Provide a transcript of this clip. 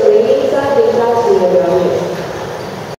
Teresa de Castro